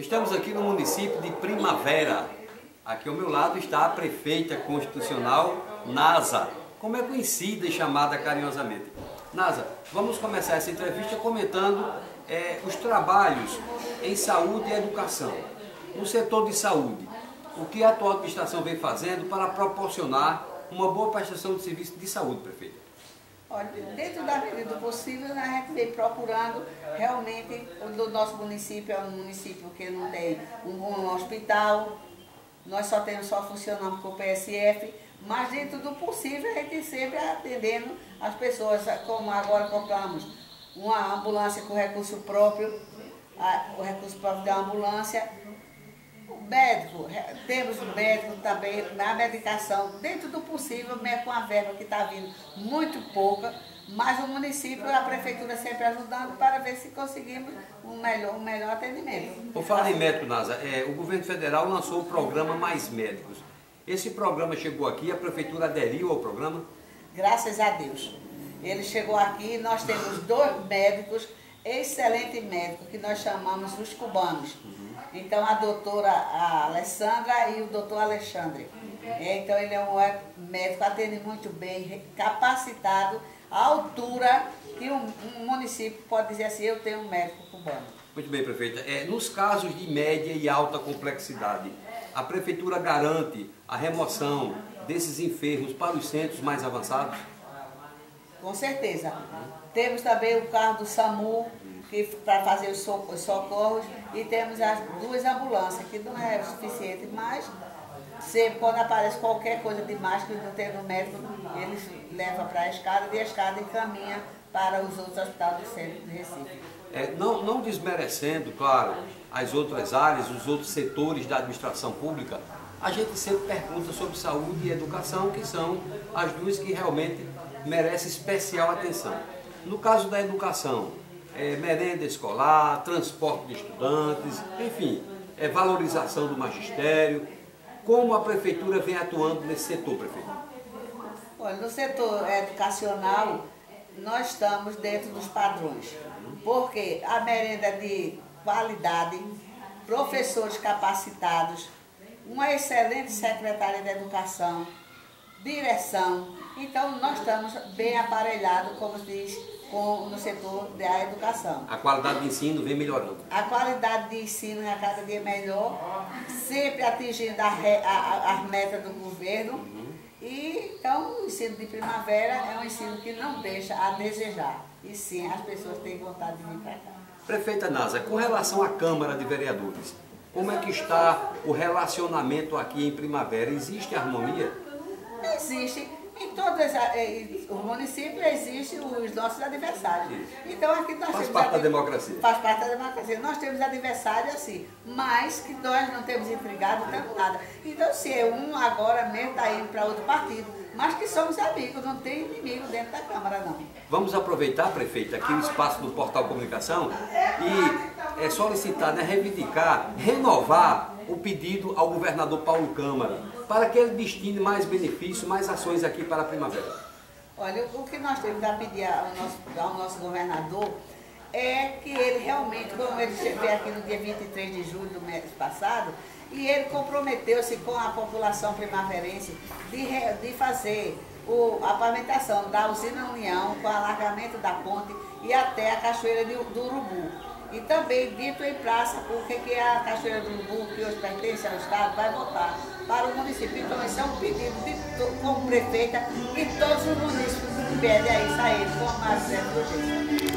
Estamos aqui no município de Primavera. Aqui ao meu lado está a prefeita constitucional NASA, como é conhecida e chamada carinhosamente. NASA, vamos começar essa entrevista comentando é, os trabalhos em saúde e educação. No setor de saúde, o que a atual administração vem fazendo para proporcionar uma boa prestação de serviço de saúde, prefeita? Olha, dentro da medida do possível, a gente vem procurando realmente, o nosso município é um município que não tem um bom hospital, nós só temos só funcionando com o PSF, mas dentro do possível a gente sempre atendendo as pessoas, como agora compramos uma ambulância com recurso próprio, o recurso próprio da ambulância, médico, temos médico também na medicação, dentro do possível, mesmo com a verba que está vindo muito pouca, mas o município, a prefeitura sempre ajudando para ver se conseguimos um melhor, um melhor atendimento. Por falar em médico, Nasa, é, o governo federal lançou o programa Mais Médicos. Esse programa chegou aqui, a prefeitura aderiu ao programa? Graças a Deus. Ele chegou aqui, nós temos dois médicos, excelentes médicos, que nós chamamos os cubanos. Então a doutora a Alessandra e o doutor Alexandre. É, então ele é um médico, atende muito bem, capacitado, à altura que um, um, município pode dizer assim, eu tenho um médico cubano. Muito bem, prefeita. É, nos casos de média e alta complexidade, a prefeitura garante a remoção desses enfermos para os centros mais avançados? Com certeza. Temos também o carro do SAMU, para fazer os socorros, e temos as duas ambulâncias, que não é suficiente, mas sempre quando aparece qualquer coisa de mais que não tem no médico, eles levam para a escada e a escada encaminha para os outros hospitais do centro de Recife. É, não, não desmerecendo, claro, as outras áreas, os outros setores da administração pública, a gente sempre pergunta sobre saúde e educação, que são as duas que realmente merecem especial atenção. No caso da educação, é, merenda escolar, transporte de estudantes, enfim, é, valorização do magistério. Como a prefeitura vem atuando nesse setor, prefeito? Olha, no setor educacional, nós estamos dentro dos padrões, porque a merenda é de qualidade, professores capacitados, uma excelente secretária de educação, direção. Então, nós estamos bem aparelhados, como diz com, no setor da educação. A qualidade de ensino vem melhorando. A qualidade de ensino é cada dia melhor, sempre atingindo a, a, as metas do governo. Uhum. E, então, o ensino de primavera é um ensino que não deixa a desejar. E sim, as pessoas têm vontade de vir para cá. Prefeita Nasa, com relação à Câmara de Vereadores, como é que está o relacionamento aqui em primavera? Existe harmonia? Existe em todos os municípios existem os nossos adversários. Então aqui nós faz temos parte da democracia. Faz parte da democracia. Nós temos adversários assim, mas que nós não temos intrigado tanto nada. Então se é um agora mesmo está indo para outro partido, mas que somos amigos, não tem inimigo dentro da Câmara não. Vamos aproveitar, prefeita, aqui o espaço do Portal Comunicação e é, solicitar, né, reivindicar, renovar o pedido ao governador Paulo Câmara para que ele destine mais benefícios, mais ações aqui para a primavera? Olha, o que nós temos a pedir ao nosso, ao nosso governador é que ele realmente, como ele veio aqui no dia 23 de julho do mês passado, e ele comprometeu-se com a população primaverense de, de fazer o, a pavimentação da usina União com alargamento da ponte e até a Cachoeira de, do Urubu. E também dito em praça porque que a Cachoeira do Urubu, que hoje pertence ao Estado, vai voltar para o município. Então esse é um pedido de, como prefeita e todos os municípios que pedem a isso a ele, com a Marcelo